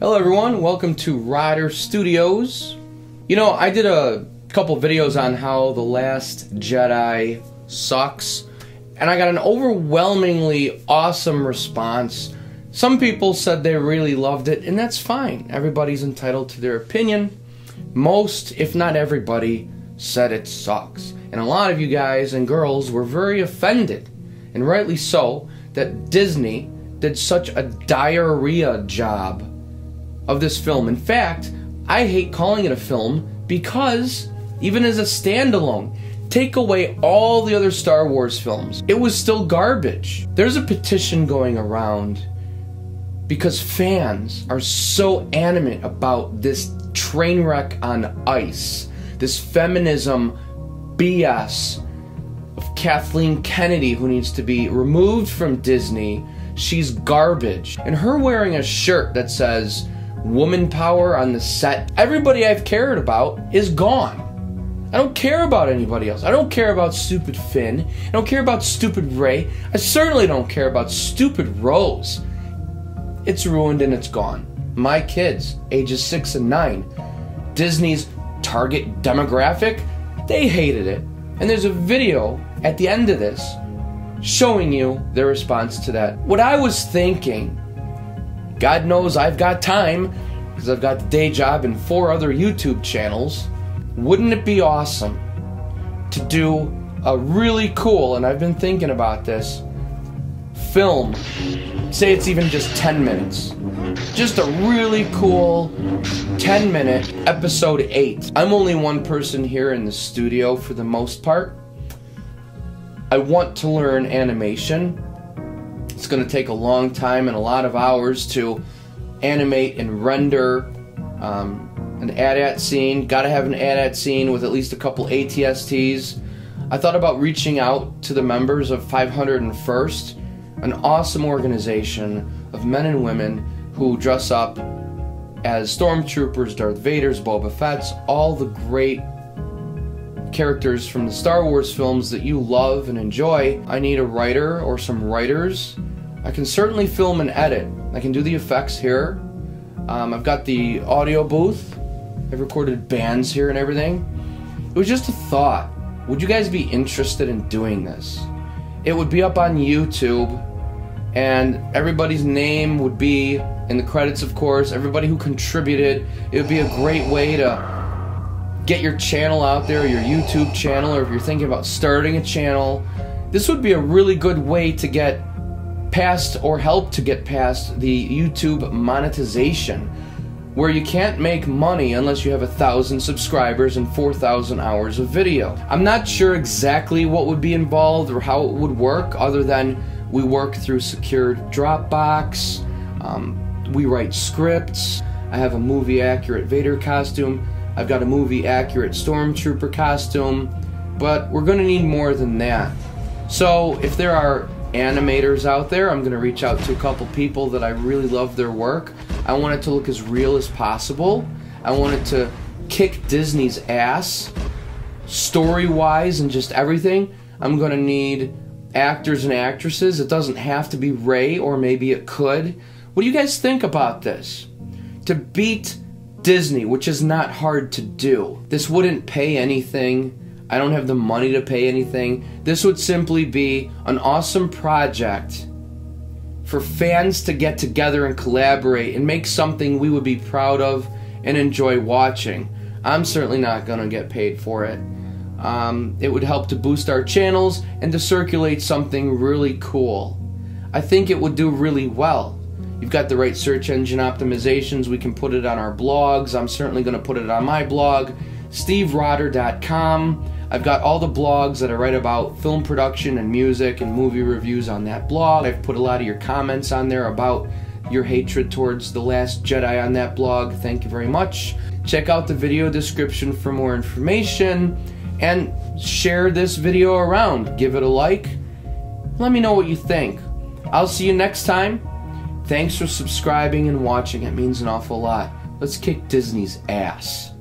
Hello everyone, welcome to Rotter Studios. You know, I did a couple videos on how The Last Jedi sucks, and I got an overwhelmingly awesome response. Some people said they really loved it, and that's fine. Everybody's entitled to their opinion. Most, if not everybody, said it sucks. And a lot of you guys and girls were very offended, and rightly so, that Disney did such a diarrhea job of this film. In fact, I hate calling it a film because, even as a standalone, take away all the other Star Wars films, it was still garbage. There's a petition going around because fans are so animate about this train wreck on ice, this feminism BS of Kathleen Kennedy, who needs to be removed from Disney. She's garbage. And her wearing a shirt that says, woman power on the set. Everybody I've cared about is gone. I don't care about anybody else. I don't care about stupid Finn. I don't care about stupid Rey. I certainly don't care about stupid Rose. It's ruined and it's gone. My kids, ages 6 and 9, Disney's target demographic, they hated it. And there's a video at the end of this showing you their response to that. What I was thinking God knows I've got time because I've got the day job and four other YouTube channels. Wouldn't it be awesome to do a really cool, and I've been thinking about this, film? Say it's even just 10 minutes. Just a really cool 10 minute episode 8. I'm only one person here in the studio for the most part. I want to learn animation it's going to take a long time and a lot of hours to animate and render um, an AT-AT scene. Got to have an AT-AT scene with at least a couple ATSTs. I thought about reaching out to the members of 501st, an awesome organization of men and women who dress up as stormtroopers, Darth Vader's, Boba Fett's, all the great characters from the Star Wars films that you love and enjoy. I need a writer or some writers I can certainly film and edit. I can do the effects here. Um, I've got the audio booth. I've recorded bands here and everything. It was just a thought. Would you guys be interested in doing this? It would be up on YouTube, and everybody's name would be in the credits, of course. Everybody who contributed. It would be a great way to get your channel out there, your YouTube channel, or if you're thinking about starting a channel. This would be a really good way to get past or help to get past the YouTube monetization, where you can't make money unless you have a thousand subscribers and 4,000 hours of video. I'm not sure exactly what would be involved or how it would work, other than we work through secured Dropbox, um, we write scripts, I have a movie accurate Vader costume, I've got a movie accurate Stormtrooper costume, but we're gonna need more than that. So if there are animators out there. I'm going to reach out to a couple people that I really love their work. I want it to look as real as possible. I want it to kick Disney's ass story wise and just everything. I'm going to need actors and actresses. It doesn't have to be Rey, or maybe it could. What do you guys think about this? To beat Disney, which is not hard to do, this wouldn't pay anything I don't have the money to pay anything. This would simply be an awesome project for fans to get together and collaborate and make something we would be proud of and enjoy watching. I'm certainly not going to get paid for it. Um, it would help to boost our channels and to circulate something really cool. I think it would do really well. You've got the right search engine optimizations. We can put it on our blogs. I'm certainly going to put it on my blog, steverotter.com. I've got all the blogs that I write about film production and music and movie reviews on that blog. I've put a lot of your comments on there about your hatred towards The Last Jedi on that blog. Thank you very much. Check out the video description for more information and share this video around. Give it a like. Let me know what you think. I'll see you next time. Thanks for subscribing and watching. It means an awful lot. Let's kick Disney's ass.